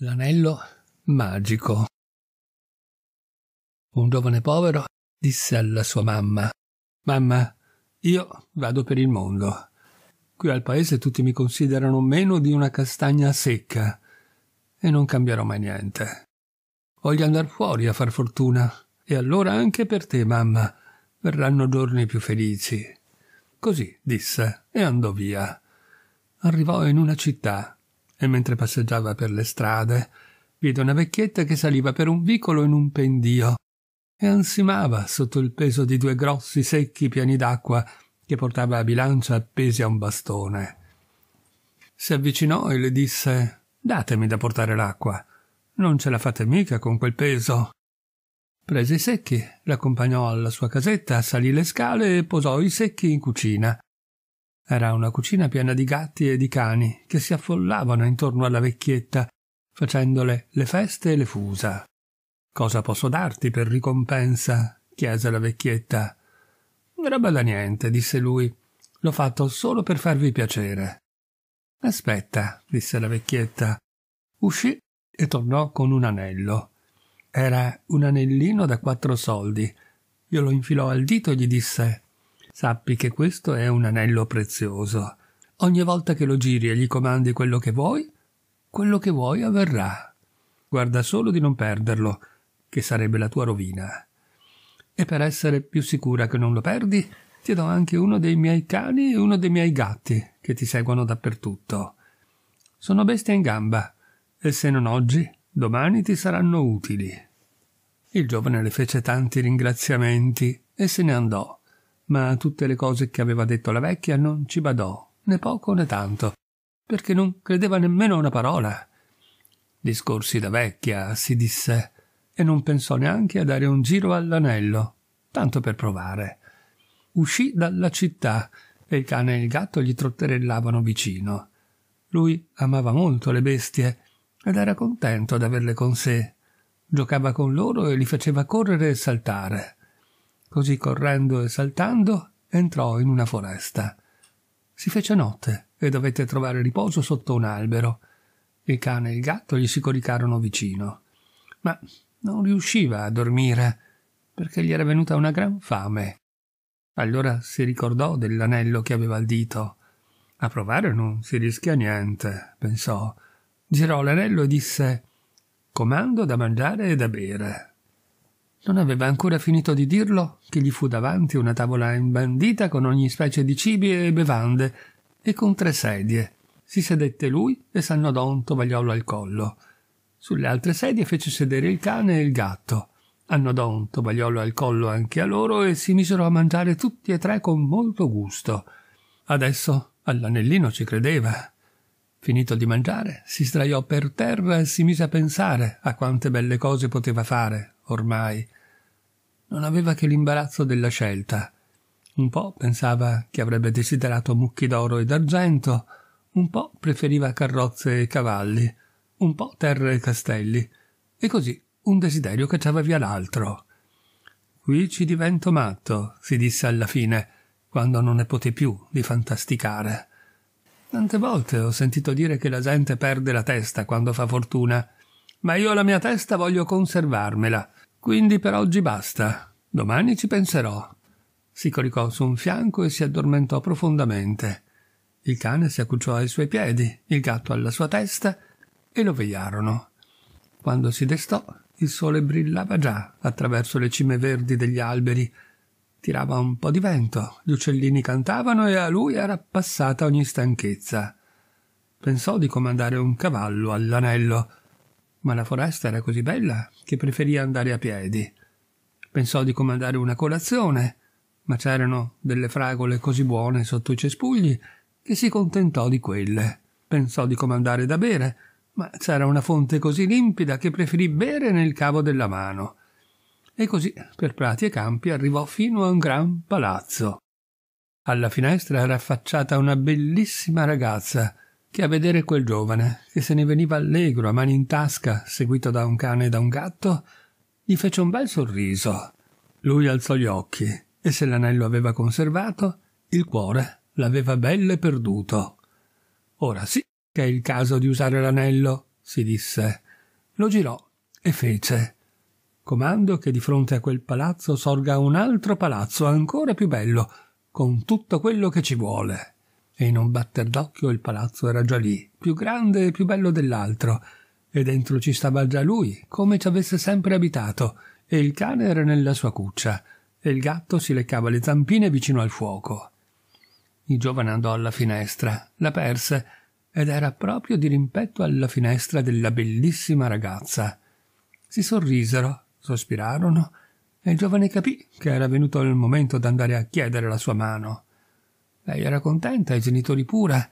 L'anello magico. Un giovane povero disse alla sua mamma Mamma, io vado per il mondo. Qui al paese tutti mi considerano meno di una castagna secca e non cambierò mai niente. Voglio andare fuori a far fortuna e allora anche per te, mamma, verranno giorni più felici. Così disse e andò via. Arrivò in una città e mentre passeggiava per le strade vide una vecchietta che saliva per un vicolo in un pendio e ansimava sotto il peso di due grossi secchi piani d'acqua che portava a bilancia appesi a un bastone. Si avvicinò e le disse Datemi da portare l'acqua. Non ce la fate mica con quel peso. Prese i secchi, l'accompagnò alla sua casetta, salì le scale e posò i secchi in cucina. Era una cucina piena di gatti e di cani che si affollavano intorno alla vecchietta, facendole le feste e le fusa. Cosa posso darti per ricompensa? chiese la vecchietta. Roba da niente, disse lui. L'ho fatto solo per farvi piacere. Aspetta, disse la vecchietta. Uscì e tornò con un anello. Era un anellino da quattro soldi. Glielo infilò al dito e gli disse Sappi che questo è un anello prezioso. Ogni volta che lo giri e gli comandi quello che vuoi, quello che vuoi avverrà. Guarda solo di non perderlo, che sarebbe la tua rovina. E per essere più sicura che non lo perdi, ti do anche uno dei miei cani e uno dei miei gatti, che ti seguono dappertutto. Sono bestie in gamba, e se non oggi, domani ti saranno utili. Il giovane le fece tanti ringraziamenti e se ne andò ma a tutte le cose che aveva detto la vecchia non ci badò, né poco né tanto, perché non credeva nemmeno a una parola. Discorsi da vecchia, si disse, e non pensò neanche a dare un giro all'anello, tanto per provare. Uscì dalla città e il cane e il gatto gli trotterellavano vicino. Lui amava molto le bestie ed era contento d'averle con sé. Giocava con loro e li faceva correre e saltare. Così correndo e saltando entrò in una foresta. Si fece notte e dovette trovare riposo sotto un albero. Il cane e il gatto gli si coricarono vicino. Ma non riusciva a dormire perché gli era venuta una gran fame. Allora si ricordò dell'anello che aveva al dito. A provare non si rischia niente, pensò. Girò l'anello e disse Comando da mangiare e da bere. Non aveva ancora finito di dirlo che gli fu davanti una tavola imbandita con ogni specie di cibi e bevande e con tre sedie. Si sedette lui e s'annodò un tovagliolo al collo. Sulle altre sedie fece sedere il cane e il gatto. Annodò un tovagliolo al collo anche a loro e si misero a mangiare tutti e tre con molto gusto. Adesso all'anellino ci credeva. Finito di mangiare, si sdraiò per terra e si mise a pensare a quante belle cose poteva fare ormai. Non aveva che l'imbarazzo della scelta. Un po' pensava che avrebbe desiderato mucchi d'oro e d'argento, un po' preferiva carrozze e cavalli, un po' terre e castelli, e così un desiderio cacciava via l'altro. Qui ci divento matto, si disse alla fine, quando non ne poté più di fantasticare. Tante volte ho sentito dire che la gente perde la testa quando fa fortuna, ma io la mia testa voglio conservarmela quindi per oggi basta. Domani ci penserò. Si coricò su un fianco e si addormentò profondamente. Il cane si accucciò ai suoi piedi, il gatto alla sua testa e lo vegliarono. Quando si destò, il sole brillava già attraverso le cime verdi degli alberi. Tirava un po' di vento, gli uccellini cantavano e a lui era passata ogni stanchezza. Pensò di comandare un cavallo all'anello, ma la foresta era così bella che preferì andare a piedi. Pensò di comandare una colazione, ma c'erano delle fragole così buone sotto i cespugli che si contentò di quelle. Pensò di comandare da bere, ma c'era una fonte così limpida che preferì bere nel cavo della mano. E così, per prati e campi, arrivò fino a un gran palazzo. Alla finestra era affacciata una bellissima ragazza che a vedere quel giovane, che se ne veniva allegro a mani in tasca, seguito da un cane e da un gatto, gli fece un bel sorriso. Lui alzò gli occhi e se l'anello aveva conservato, il cuore l'aveva belle perduto. Ora sì che è il caso di usare l'anello, si disse. lo girò e fece. Comando che di fronte a quel palazzo sorga un altro palazzo ancora più bello, con tutto quello che ci vuole. E in un batter d'occhio il palazzo era già lì, più grande e più bello dell'altro, e dentro ci stava già lui, come ci avesse sempre abitato, e il cane era nella sua cuccia, e il gatto si leccava le zampine vicino al fuoco. Il giovane andò alla finestra, la perse, ed era proprio di rimpetto alla finestra della bellissima ragazza. Si sorrisero, sospirarono, e il giovane capì che era venuto il momento d'andare a chiedere la sua mano. Lei era contenta, i genitori pure,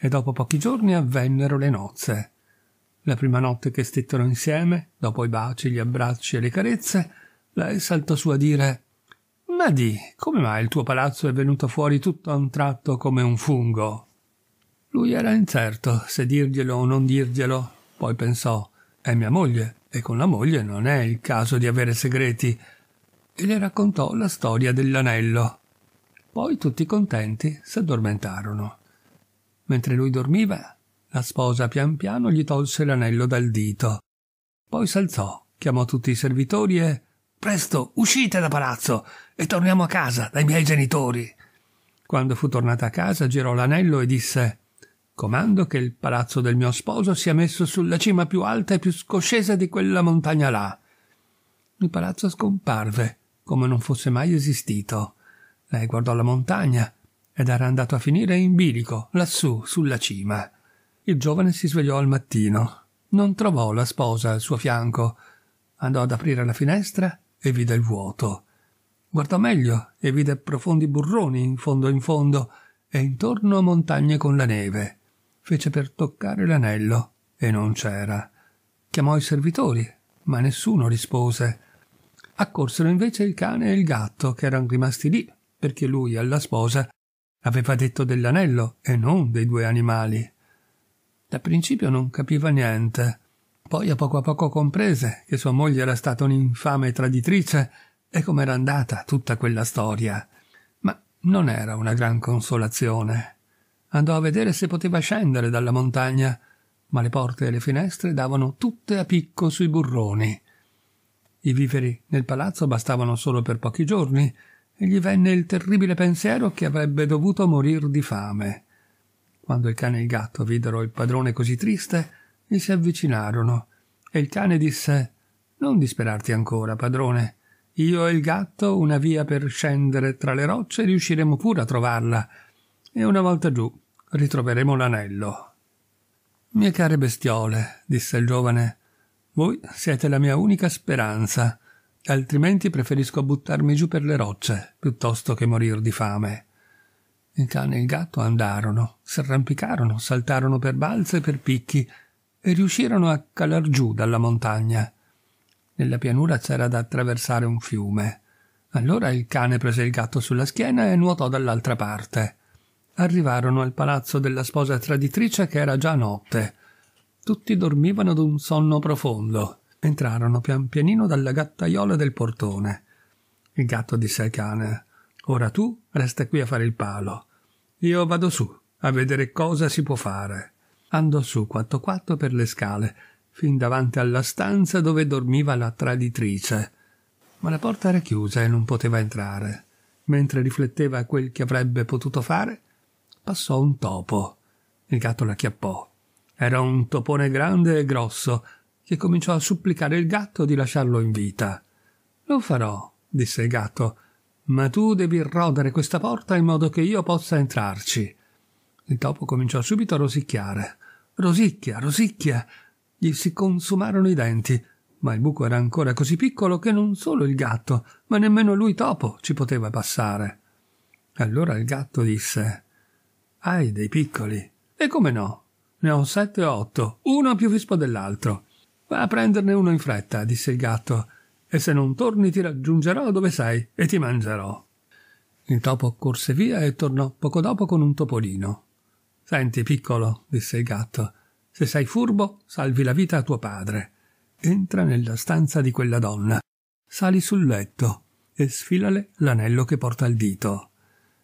e dopo pochi giorni avvennero le nozze. La prima notte che stettero insieme, dopo i baci, gli abbracci e le carezze, lei saltò su a dire Ma di, come mai il tuo palazzo è venuto fuori tutto a un tratto come un fungo? Lui era incerto se dirglielo o non dirglielo, poi pensò è mia moglie e con la moglie non è il caso di avere segreti e le raccontò la storia dell'anello. Poi tutti contenti s'addormentarono. Mentre lui dormiva, la sposa pian piano gli tolse l'anello dal dito. Poi s'alzò, chiamò tutti i servitori e Presto, uscite da palazzo e torniamo a casa dai miei genitori. Quando fu tornata a casa girò l'anello e disse Comando che il palazzo del mio sposo sia messo sulla cima più alta e più scoscesa di quella montagna là. Il palazzo scomparve, come non fosse mai esistito. Lei guardò la montagna ed era andato a finire in bilico, lassù, sulla cima. Il giovane si svegliò al mattino. Non trovò la sposa al suo fianco. Andò ad aprire la finestra e vide il vuoto. Guardò meglio e vide profondi burroni in fondo in fondo e intorno montagne con la neve. Fece per toccare l'anello e non c'era. Chiamò i servitori, ma nessuno rispose. Accorsero invece il cane e il gatto, che erano rimasti lì, perché lui alla sposa aveva detto dell'anello e non dei due animali. Da principio non capiva niente. Poi a poco a poco comprese che sua moglie era stata un'infame traditrice e com'era andata tutta quella storia. Ma non era una gran consolazione. Andò a vedere se poteva scendere dalla montagna, ma le porte e le finestre davano tutte a picco sui burroni. I viveri nel palazzo bastavano solo per pochi giorni e gli venne il terribile pensiero che avrebbe dovuto morir di fame. Quando il cane e il gatto videro il padrone così triste, gli si avvicinarono e il cane disse Non disperarti ancora, padrone. Io e il gatto una via per scendere tra le rocce riusciremo pure a trovarla e una volta giù ritroveremo l'anello. Mie care bestiole, disse il giovane, voi siete la mia unica speranza, altrimenti preferisco buttarmi giù per le rocce piuttosto che morir di fame. Il cane e il gatto andarono, s'arrampicarono, saltarono per balze e per picchi e riuscirono a calar giù dalla montagna. Nella pianura c'era da attraversare un fiume. Allora il cane prese il gatto sulla schiena e nuotò dall'altra parte. Arrivarono al palazzo della sposa traditrice che era già notte. Tutti dormivano d'un sonno profondo. Entrarono pian pianino dalla gattaiola del portone. Il gatto disse al cane Ora tu resta qui a fare il palo. Io vado su a vedere cosa si può fare. Andò su quatto quatto per le scale, fin davanti alla stanza dove dormiva la traditrice. Ma la porta era chiusa e non poteva entrare. Mentre rifletteva quel che avrebbe potuto fare, passò un topo. Il gatto la chiappò. Era un topone grande e grosso, che cominciò a supplicare il gatto di lasciarlo in vita. Lo farò, disse il gatto, ma tu devi rodere questa porta in modo che io possa entrarci. Il topo cominciò subito a rosicchiare. Rosicchia, rosicchia. Gli si consumarono i denti, ma il buco era ancora così piccolo che non solo il gatto, ma nemmeno lui topo ci poteva passare. Allora il gatto disse Hai dei piccoli. E come no? Ne ho sette o otto, uno più vispo dell'altro. Va a prenderne uno in fretta, disse il gatto, e se non torni ti raggiungerò dove sei e ti mangerò. Il topo corse via e tornò poco dopo con un topolino. Senti, piccolo, disse il gatto, se sei furbo, salvi la vita a tuo padre. Entra nella stanza di quella donna, sali sul letto e sfilale l'anello che porta al dito.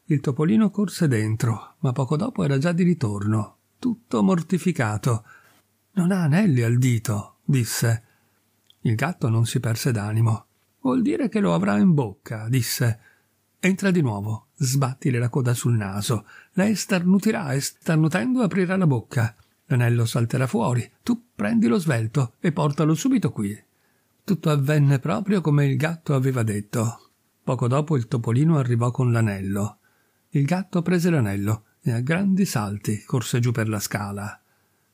Il topolino corse dentro, ma poco dopo era già di ritorno, tutto mortificato. Non ha anelli al dito, disse Il gatto non si perse d'animo. Vuol dire che lo avrà in bocca, disse. Entra di nuovo, sbattile la coda sul naso. Lei starnutirà e starnutendo aprirà la bocca. L'anello salterà fuori. Tu prendilo svelto e portalo subito qui. Tutto avvenne proprio come il gatto aveva detto. Poco dopo il topolino arrivò con l'anello. Il gatto prese l'anello e a grandi salti corse giù per la scala.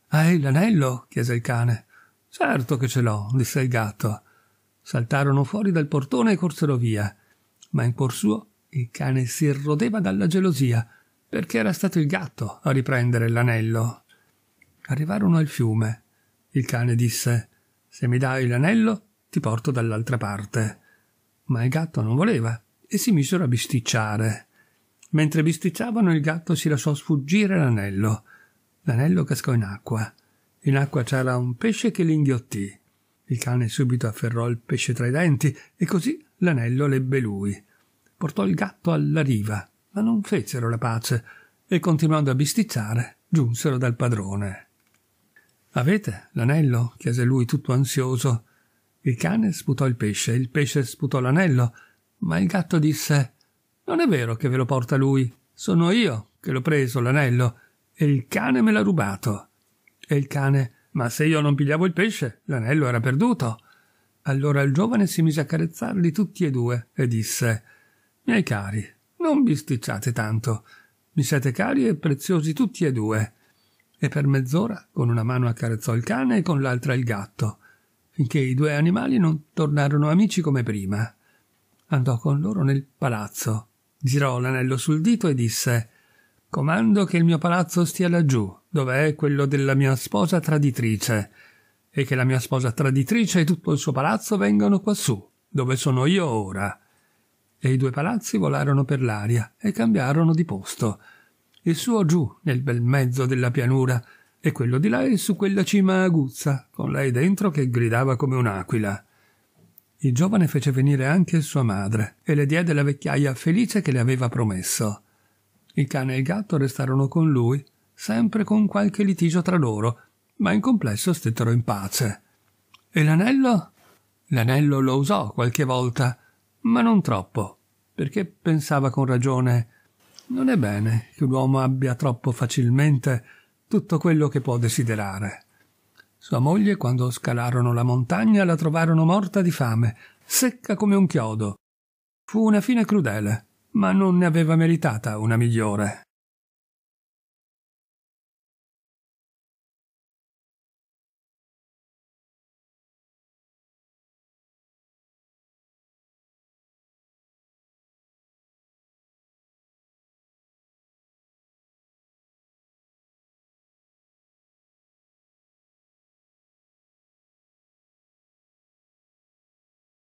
Hai l'anello? chiese il cane. Certo che ce l'ho, disse il gatto. Saltarono fuori dal portone e corsero via. Ma in cuor suo il cane si rodeva dalla gelosia, perché era stato il gatto a riprendere l'anello. Arrivarono al fiume. Il cane disse Se mi dai l'anello, ti porto dall'altra parte. Ma il gatto non voleva e si misero a bisticciare. Mentre bisticciavano il gatto si lasciò sfuggire l'anello. L'anello cascò in acqua. In acqua c'era un pesce che l'inghiottì. Il cane subito afferrò il pesce tra i denti e così l'anello l'ebbe lui. Portò il gatto alla riva, ma non fecero la pace e continuando a bisticciare giunsero dal padrone. Avete l'anello? chiese lui tutto ansioso. Il cane sputò il pesce, il pesce sputò l'anello, ma il gatto disse Non è vero che ve lo porta lui, sono io che l'ho preso l'anello e il cane me l'ha rubato. E il cane Ma se io non pigliavo il pesce, l'anello era perduto. Allora il giovane si mise a carezzarli tutti e due e disse Miei cari, non bisticciate tanto. Mi siete cari e preziosi tutti e due e per mezz'ora con una mano accarezzò il cane e con l'altra il gatto, finché i due animali non tornarono amici come prima. Andò con loro nel palazzo, girò l'anello sul dito e disse Comando che il mio palazzo stia laggiù, dove è quello della mia sposa traditrice, e che la mia sposa traditrice e tutto il suo palazzo vengano quassù, dove sono io ora. E i due palazzi volarono per l'aria e cambiarono di posto, il suo giù nel bel mezzo della pianura e quello di lei su quella cima aguzza, con lei dentro che gridava come un'aquila. Il giovane fece venire anche sua madre e le diede la vecchiaia felice che le aveva promesso. Il cane e il gatto restarono con lui, sempre con qualche litigio tra loro, ma in complesso stettero in pace. E l'anello? L'anello lo usò qualche volta, ma non troppo, perché pensava con ragione non è bene che l'uomo abbia troppo facilmente tutto quello che può desiderare. Sua moglie, quando scalarono la montagna, la trovarono morta di fame, secca come un chiodo. Fu una fine crudele, ma non ne aveva meritata una migliore.